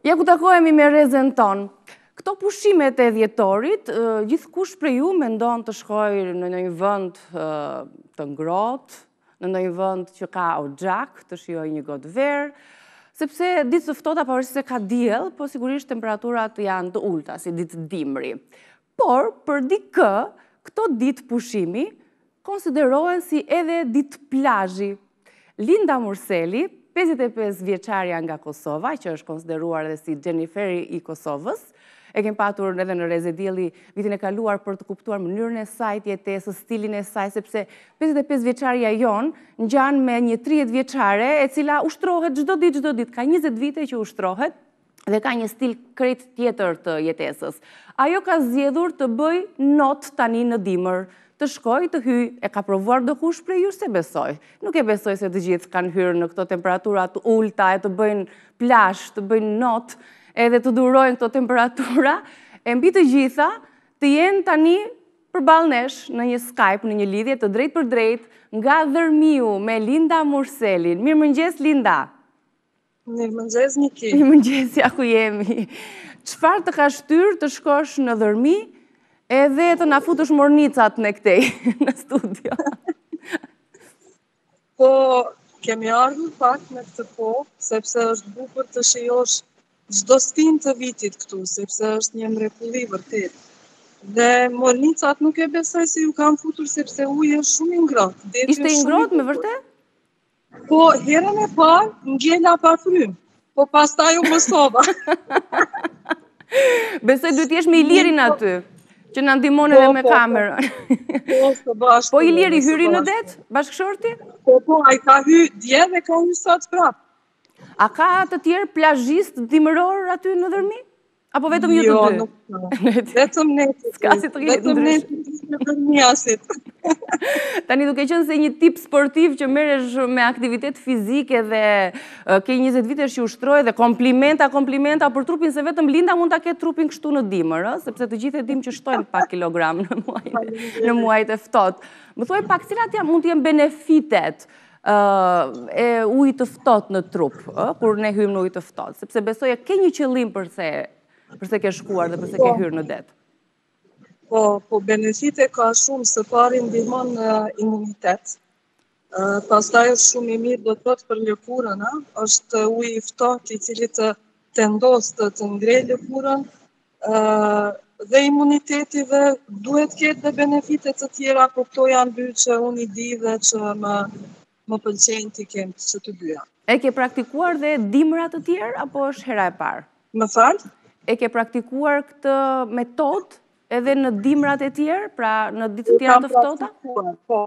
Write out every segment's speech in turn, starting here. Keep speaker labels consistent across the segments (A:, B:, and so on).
A: Ja ku takohemi me rrezen tonë. Këto pushimet e dhjetorit, gjithkush prej jush mendon të shkojë në ndonjë vend të ngrohtë, në ndonjë vend që ka oxhak, të shijojë një gotë verë, sepse ditë të ftohta pavarësisht se ka diell, po sigurisht temperaturat janë të ulëta, si ditë dimri. Por, për dikë, këto ditë pushimi, konsiderohen si edhe ditë plazhi. Linda Murseli, pesëdhjetë e pesë vjeçarja nga Kosova, që është konsideruar edhe si Xheniferi i Kosovës, e kemi patur edhe në Rreze Dielli vitin e kaluar për të kuptuar mënyrën e saj të jetesës, stilin e saj, sepse pesëdhjetë e pesë vjeçarja jonë ngjan me një tridhjetë vjeçare, e cila ushtrohet çdo ditë, çdo ditë, ka njëzet vite që ushtrohet, dhe ka një stil krejt tjetër të jetesës. Ajo ka zgjedhur të bëjë not tani në dimër, të shkojë, të hyjë, e ka provuar dokush prej jush, s'e besoj. Nuk e besoj se të gjithë kanë hyrë në këto temperatura të ulëta e të bëjnë plazh, të bëjnë not, edhe të durojnë këto temperatura, e mbi të gjitha të jenë tani përballë nesh në një Skype, në një lidhje të drejtpërdrejtë, nga Dhërmiu me Linda Murselin. Mirëmëngjes, Linda!
B: Mirëmëngjes, Niki.
A: Mirëmëngjes, ja ku jemi. Çfarë të ka shtyrë të shkosh në Dhërmi edhe të na futësh mornicat ne këtej, në studio?
B: Po, kemi ardhë pak në këtë po, sepse është bukur të shijosh çdo stinë të vitit këtu, sepse është një mrekulli vërtet. Dhe mornicat nuk e besoj se ju kam futur, sepse uji është shumë i ngrohtë.
A: Ishte i ngrohtë, me vërtet?
B: Po, herën e parë, ngjela pa frymë, po pastaj u mësova.
A: Besoj duhet të jesh me Ilirin, po, aty, që na ndihmon edhe po, me po, kamerën.
B: Po, së bashkë.
A: Po, Iliri hyri në det, bashkëshorti?
B: Po, po, ai ka hy dje dhe ka hy sot prapë.
A: A ka të tjerë plazhistë dimërorë aty në Dhërmi? Apo vetëm ju jo, të
B: dy? Jo, nuk ka. Vetëm ne të dy.
A: S'ka si të rritë
B: Vetëm ne të dy në përmjasit.
A: Tani duke qenë se je një tip sportiv që merresh me aktivitete fizike dhe ke 20 vite që ushtron dhe komplimenta, komplimenta për trupin se vetëm Linda mund ta ketë trupin kështu në dimër, sepse të gjithë e dimë që shtohen pak kilogramë në muajt e ftohtë. Më thuaj pak cilat mund të jenë benefitet e ujit të ftohtë në trup, ë, kur ne hyjmë në ujë të ftohtë, sepse besoj e ke një qëllim përse përse ke shkuar dhe përse ke, po, hyrë në det.
B: Po, po benefite ka shumë, së pari ndihmon në imunitet. Uh, pastaj është shumë i mirë do të thotë për lëkurën, ë, është uji i ftohtë i cili të tendos, të ngre lëkurën, dhe imuniteti dhe duhet të ketë dhe benefite të tjera, po këto janë dy që unë i di dhe që më, më pëlqejnë t'i kem që të dyja.
A: E ke praktikuar dhe dimra të tjerë, apo është hera e parë?
B: Më fal?
A: E ke praktikuar këtë metodë edhe në dimrat e tjerë, pra në ditë të tjera të ftohta?
B: Po,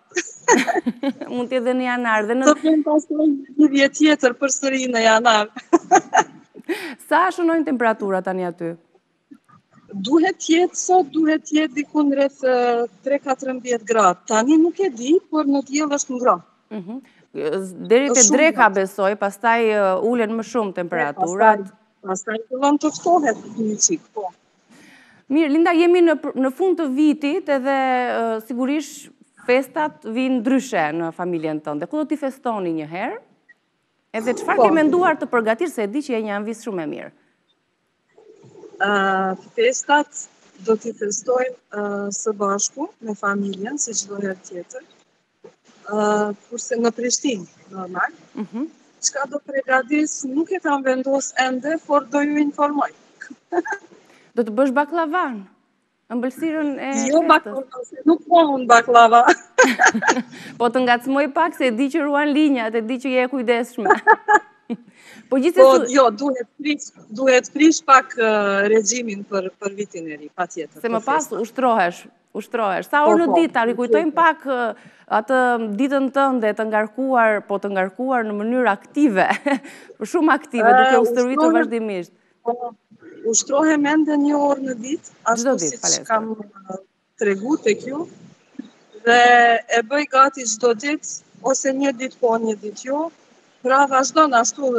A: Mund të jetë dhe në
B: janar
A: dhe në Do
B: të pasojë një vit tjetër përsëri në janar.
A: Sa shënojnë temperaturat tani aty?
B: Duhet të jetë sot, duhet të jetë diku rreth 13-14 gradë. Tani nuk e di, por në diell është ngrohtë.
A: Mhm. Deri te dreka besoj, pastaj ulen më shumë temperaturat.
B: Pastaj fillon të ftohet një çik, po.
A: Mirë, Linda, jemi në, në fund të vitit edhe sigurisht festat vijnë ndryshe në familjen tënde. Ku do t'i festoni një herë? Edhe çfarë ke menduar të përgatish se e di që je një amvisë shumë e mirë?
B: Uh, festat do t'i festojmë uh, së bashku me familjen, si çdo herë tjetër. kurse në Prishtinë, normal. Mm -hmm. Çka do pregatis, nuk e kam vendos ende, por do ju informoj.
A: do të bësh baklavan, ëmbëlsirën e
B: Jo baklavan, nuk po unë baklava.
A: po të ngacmoj pak, se e di që ruan linjat, e di që je e kujdesshme.
B: Po gjithsesi po, të... jo, duhet prish, duhet prish pak uh, regjimin për për vitin e ri, patjetër.
A: Se më pas ushtrohesh Ushtrohesh. Sa orë në ditë, ta rikujtojmë pak atë ditën tënde të ngarkuar, po të ngarkuar në mënyrë aktive, shumë aktive, duke u stërvitur vazhdimisht.
B: Po, ushtrohem ende një orë në ditë,
A: ashtu
B: siç kam tregu te kjo, dhe e bëj gati çdo ditë, ose një ditë po, një ditë jo, pra vazhdon ashtu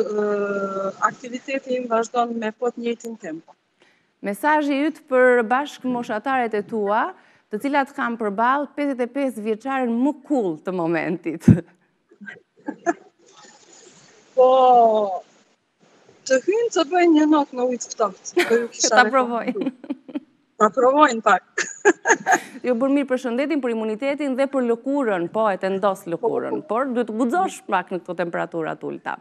B: aktiviteti im vazhdon me po të njëjtin tempo.
A: Mesazhi yt për bashkëmoshataret e tua, të cilat kanë përballë 55 vjeçaren më cool të momentit.
B: Po, të hyjnë të bëjnë një not në ujë të ftohtë.
A: Po ju kisha ta provojnë.
B: Ta provojnë pak.
A: ju bën mirë për shëndetin, për imunitetin dhe për lëkurën, po e tendos lëkurën, po, po. por duhet të guxosh pak në këto temperatura të ulta.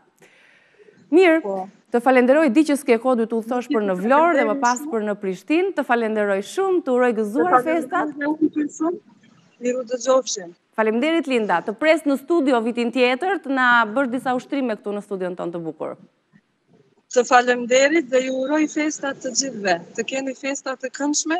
A: Mirë, po. të falenderoj di që s'ke kohë do të udhëtosh për në Vlorë dhe më pas për në Prishtinë, të falenderoj shumë, të uroj gëzuar festat.
B: Të falenderoj shumë, mirë u dëgjofshim.
A: Falemderit Linda, të pres në studio vitin tjetër, të na bësh disa ushtrime këtu në studion tonë të bukur.
B: Të falemderit dhe ju uroj festat të gjithëve, të keni festa të këndshme,